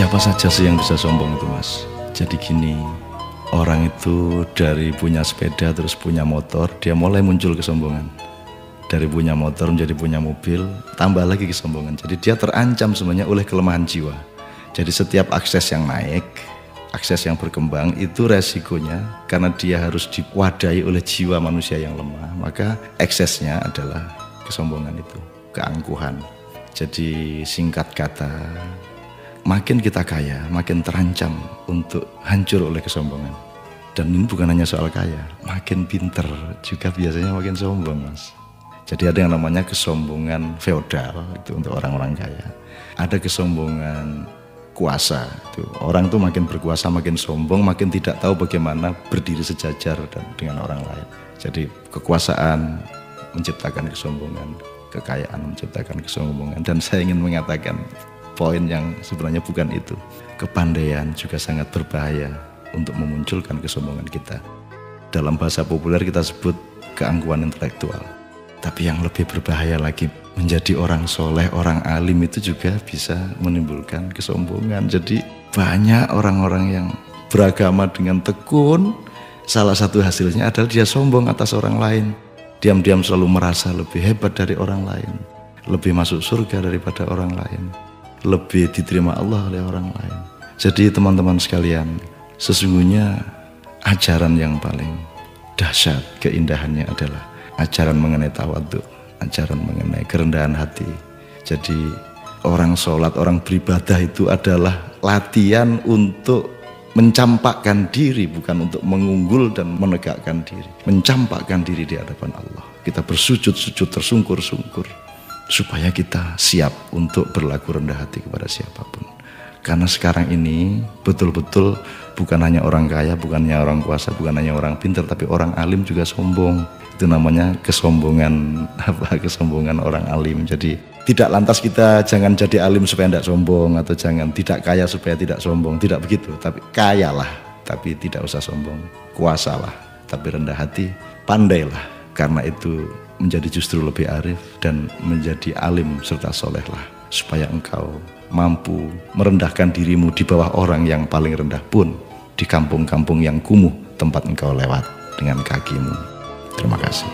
Siapa saja sih yang bisa sombong itu mas? Jadi gini, orang itu dari punya sepeda terus punya motor, dia mulai muncul kesombongan. Dari punya motor menjadi punya mobil, tambah lagi kesombongan. Jadi dia terancam sebenarnya oleh kelemahan jiwa. Jadi setiap akses yang naik, akses yang berkembang itu resikonya karena dia harus diwadai oleh jiwa manusia yang lemah, maka eksesnya adalah kesombongan itu, keangkuhan. Jadi singkat kata, makin kita kaya, makin terancam untuk hancur oleh kesombongan. Dan ini bukan hanya soal kaya, makin pinter juga biasanya makin sombong mas. Jadi ada yang namanya kesombongan feodal itu untuk orang-orang kaya. Ada kesombongan kuasa itu orang tuh makin berkuasa makin sombong makin tidak tahu bagaimana berdiri sejajar dan dengan orang lain jadi kekuasaan menciptakan kesombongan kekayaan menciptakan kesombongan dan saya ingin mengatakan poin yang sebenarnya bukan itu kepandaian juga sangat berbahaya untuk memunculkan kesombongan kita dalam bahasa populer kita sebut keangkuhan intelektual tapi yang lebih berbahaya lagi menjadi orang soleh, orang alim itu juga bisa menimbulkan kesombongan. Jadi banyak orang-orang yang beragama dengan tekun, salah satu hasilnya adalah dia sombong atas orang lain. Diam-diam selalu merasa lebih hebat dari orang lain, lebih masuk surga daripada orang lain, lebih diterima Allah oleh orang lain. Jadi teman-teman sekalian, sesungguhnya ajaran yang paling dahsyat keindahannya adalah ajaran mengenai tawadhu, ajaran mengenai kerendahan hati. Jadi orang sholat, orang beribadah itu adalah latihan untuk mencampakkan diri bukan untuk mengunggul dan menegakkan diri mencampakkan diri di hadapan Allah kita bersujud-sujud tersungkur-sungkur supaya kita siap untuk berlaku rendah hati kepada siapa pun. Karena sekarang ini betul-betul bukan hanya orang kaya bukan hanya orang kuasa bukan hanya orang pintar tapi orang alim juga sombong. Itu namanya kesombongan apa kesombongan orang alim. Jadi tidak lantas kita jangan jadi alim supaya tidak sombong atau jangan tidak kaya supaya tidak sombong. Tidak begitu tapi kayalah tapi tidak usah sombong. Kuasalah tapi rendah hati pandailah. Karena itu menjadi justru lebih arif dan menjadi alim serta solehlah supaya engkau mampu merendahkan dirimu di bawah orang yang paling rendah pun di kampung-kampung yang kumuh tempat engkau lewat dengan kakimu. Terima kasih.